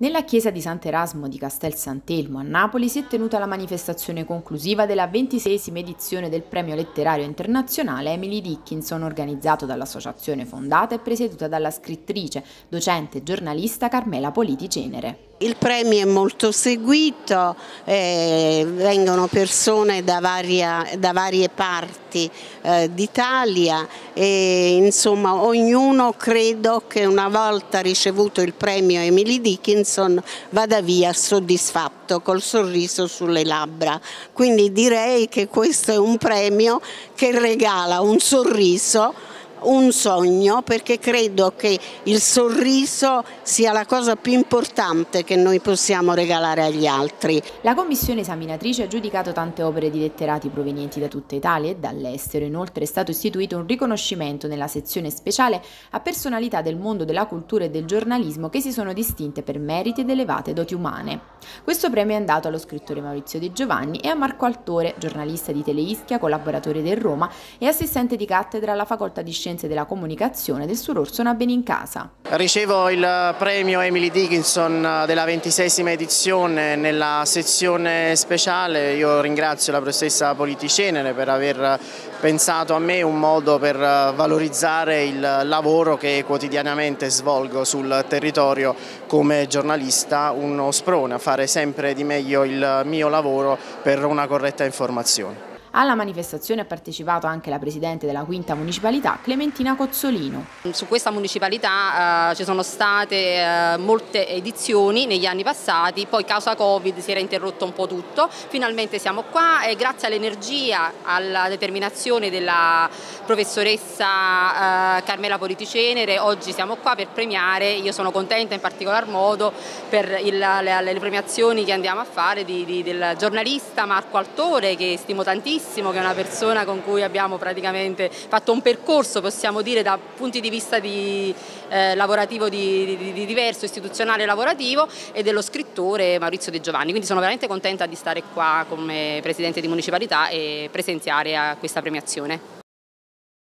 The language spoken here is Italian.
Nella chiesa di Sant'Erasmo di Castel Sant'Elmo a Napoli si è tenuta la manifestazione conclusiva della ventisesima edizione del premio letterario internazionale Emily Dickinson organizzato dall'associazione fondata e presieduta dalla scrittrice, docente e giornalista Carmela Politi Cenere. Il premio è molto seguito, eh, vengono persone da, varia, da varie parti eh, d'Italia e insomma ognuno credo che una volta ricevuto il premio Emily Dickinson vada via soddisfatto col sorriso sulle labbra. Quindi direi che questo è un premio che regala un sorriso un sogno perché credo che il sorriso sia la cosa più importante che noi possiamo regalare agli altri. La commissione esaminatrice ha giudicato tante opere di letterati provenienti da tutta Italia e dall'estero. Inoltre è stato istituito un riconoscimento nella sezione speciale a personalità del mondo della cultura e del giornalismo che si sono distinte per meriti ed elevate doti umane. Questo premio è andato allo scrittore Maurizio Di Giovanni e a Marco Altore, giornalista di Teleischia, collaboratore del Roma e assistente di cattedra alla facoltà di scienze Scienze della Comunicazione del suo Orso Casa. Ricevo il premio Emily Dickinson della ventisesima edizione nella sezione speciale. Io ringrazio la professoressa Politicenere per aver pensato a me un modo per valorizzare il lavoro che quotidianamente svolgo sul territorio come giornalista, uno sprone a fare sempre di meglio il mio lavoro per una corretta informazione. Alla manifestazione ha partecipato anche la Presidente della Quinta Municipalità, Clementina Cozzolino. Su questa municipalità eh, ci sono state eh, molte edizioni negli anni passati, poi causa Covid si era interrotto un po' tutto, finalmente siamo qua e grazie all'energia, alla determinazione della professoressa eh, Carmela Politicenere, oggi siamo qua per premiare, io sono contenta in particolar modo per il, le, le, premiazioni che andiamo a fare di, di, del giornalista Marco Altore che stimo tantissimo bravissimo, che è una persona con cui abbiamo praticamente fatto un percorso, possiamo dire, da punti di vista di, eh, lavorativo di, di, di diverso, istituzionale lavorativo, e dello scrittore Maurizio De Giovanni. Quindi sono veramente contenta di stare qua come Presidente di Municipalità e presenziare a questa premiazione.